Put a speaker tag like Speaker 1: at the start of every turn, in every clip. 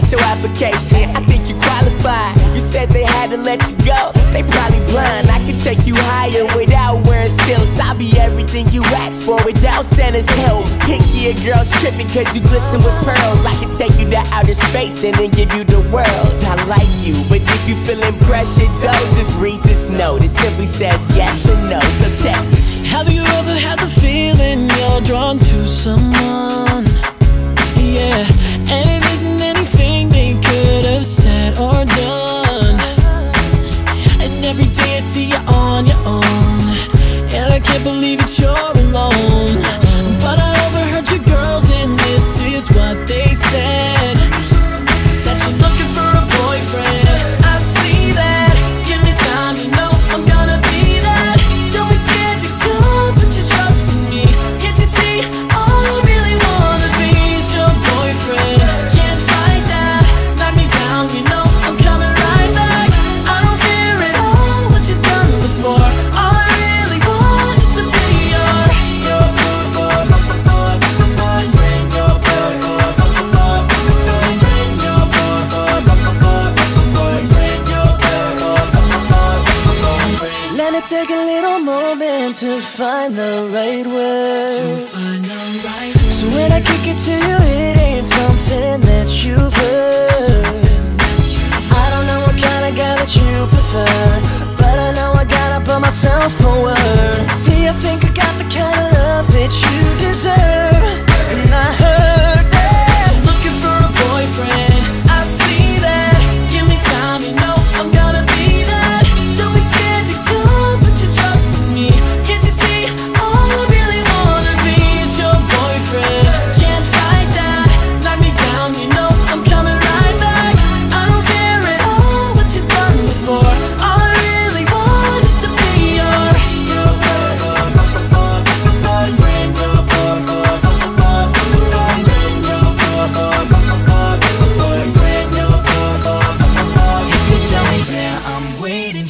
Speaker 1: out your application. I think you qualify. You said they had to let you go. They probably blind. I can take you higher without wearing stilts. I'll be everything you asked for without Santa's help. Picture your girls tripping cause you glisten with pearls. I can take you to outer space and then give you the world. I like you, but if you feeling pressured though, just read this note. It simply says
Speaker 2: day I see you on your own, and I can't believe that you're alone. But I overheard your girls, and this is what they said. That you're looking for a boyfriend. I see that. Give me time, you know I'm gonna be that. Don't be scared to go, put your trust in me. Can't you see? All I really me
Speaker 3: take a little moment to find the right word.
Speaker 2: Find the right
Speaker 3: So when I kick it to you, it ain't something that you've heard. I don't know what kind of guy that you prefer, but I know I gotta put myself forward.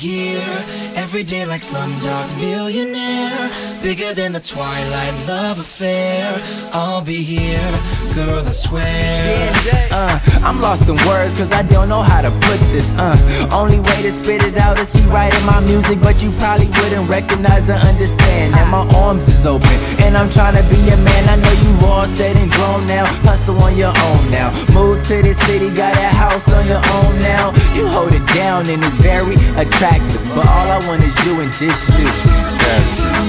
Speaker 2: Here every day like Slumdog Millionaire, bigger than the Twilight love affair. I'll be here, girl, I swear.
Speaker 4: Uh, I'm lost in words cause I don't know how to put this. Uh, only way to spit it out is keep writing my music, but you probably wouldn't recognize or understand. That my arms is open, and I'm trying to be a man. I know you all said and grown now. Hustle on your own now. To the city, got a house on your own now. You hold it down and it's very attractive, but all I want is you and just you. Yes.